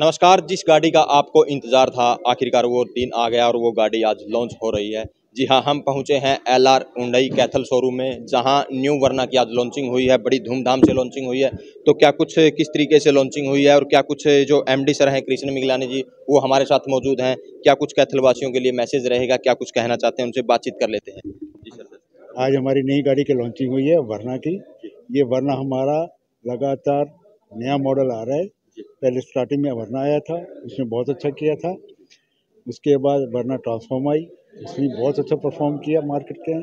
नमस्कार, जिस गाड़ी का आपको इंतज़ार था, आखिरकार वो दिन आ गया और वो गाड़ी आज लॉन्च हो रही है। जी हाँ हम पहुँचे हैं L R Hyundai Kaithal showroom में, जहाँ न्यू वर्ना की आज लॉन्चिंग हुई है, बड़ी धूमधाम से लॉन्चिंग हुई है। तो क्या कुछ, किस तरीके से लॉन्चिंग हुई है और क्या कुछ, जो एमडी सर हैं, कृष्ण मिगलानी जी, वो हमारे साथ मौजूद हैं। क्या कुछ कैथल वासियों के लिए मैसेज रहेगा, क्या कुछ कहना चाहते हैं, उनसे बातचीत कर लेते हैं। जी सर आज हमारी नई गाड़ी की लॉन्चिंग हुई है वरना की। ये वरना हमारा लगातार नया मॉडल आ रहा है। पहले स्टार्टिंग में वरना आया था, उसने बहुत अच्छा किया था। उसके बाद वरना ट्रांसफॉर्म आई, उसने बहुत अच्छा परफॉर्म किया मार्केट के।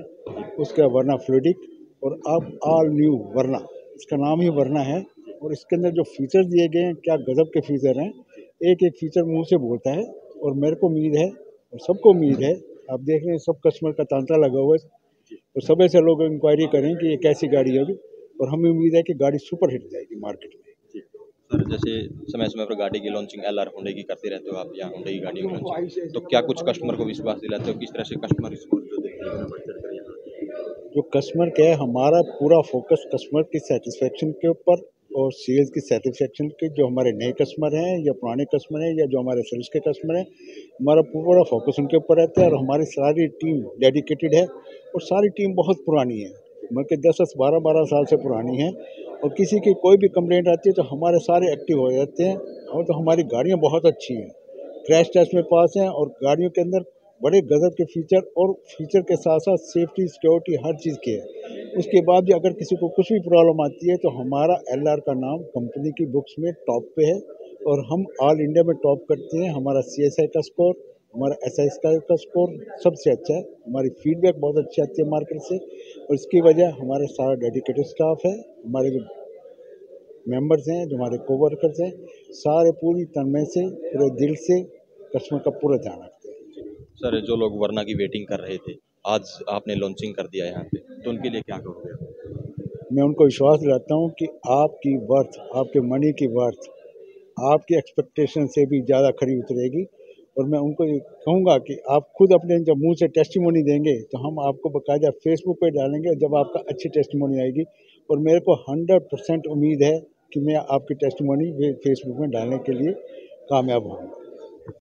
उसके बाद वरना फ्लूडिक और अब ऑल न्यू वरना इसका नाम ही वरना है और इसके अंदर जो फीचर दिए गए हैं, क्या गज़ब के फीचर हैं, एक एक फीचर मुँह से बोलता है और मेरे को उम्मीद है और सबको उम्मीद है, आप देख रहे हैं सब कस्टमर का तांता लगा हुआ है। और सब ऐसे लोग इंक्वायरी करें कि ये कैसी गाड़ी होगी और हमें उम्मीद है कि गाड़ी सुपर हिट जाएगी मार्केट सर जैसे समय समय पर गाड़ी की लॉन्चिंग एल आर होंडे की करते रहते हो आप या होंडे की गाड़ी की लॉन्चिंग तो क्या कुछ कस्टमर को विश्वास दिलाते हो? किस तरह से कस्टमर इसको जो देखते हैं? जो कस्टमर क्या है, हमारा पूरा फोकस कस्टमर की सेटिस्फेक्शन के ऊपर और सेल्स की सेटिस्फेक्शन के जो हमारे नए कस्टमर हैं या पुराने कस्टमर हैं या जो हमारे सर्विस के कस्टमर हैं, हमारा पूरा फोकस उनके ऊपर रहता है और हमारी सारी टीम डेडिकेटेड है और सारी टीम बहुत पुरानी है। मतलब दस दस, बारह बारह साल से पुरानी है और किसी की कोई भी कंप्लेंट आती है तो हमारे सारे एक्टिव हो जाते हैं और तो हमारी गाड़ियाँ बहुत अच्छी हैं। क्रैश टेस्ट में पास हैं और गाड़ियों के अंदर बड़े गज़ब के फीचर और फीचर के साथ साथ सेफ्टी सिक्योरिटी हर चीज़ की है। उसके बाद भी अगर किसी को कुछ भी प्रॉब्लम आती है तो हमारा एलआर का नाम कंपनी की बुक्स में टॉप पे है और हम ऑल इंडिया में टॉप करते हैं। हमारा सीएसआई का स्कोर हमारा एस एस का स्कोर सबसे अच्छा है। हमारी फीडबैक बहुत अच्छी आती है मार्केट से। और इसकी वजह हमारे सारा डेडिकेटेड स्टाफ है हमारे जो मेंबर्स हैं जो हमारे को वर्कर्स हैं सारे पूरी तनमय से पूरे दिल से कस्टमर का पूरा ध्यान रखते हैं। सर जो लोग वरना की वेटिंग कर रहे थे आज आपने लॉन्चिंग कर दिया यहाँ पे तो उनके लिए क्या करोगे मैं उनको विश्वास दिलाता हूँ कि आपकी वर्थ आपके मनी की वर्थ आपकी एक्सपेक्टेशन से भी ज़्यादा खड़ी उतरेगी। और मैं उनको ये कहूँगा कि आप खुद अपने जब मुँह से टेस्टिमोनी देंगे तो हम आपको बकायदा फेसबुक पर डालेंगे जब आपका अच्छी टेस्टिमोनी आएगी। और मेरे को हंड्रेड परसेंट उम्मीद है कि मैं आपकी टेस्टिमोनी फेसबुक में डालने के लिए कामयाब होंगे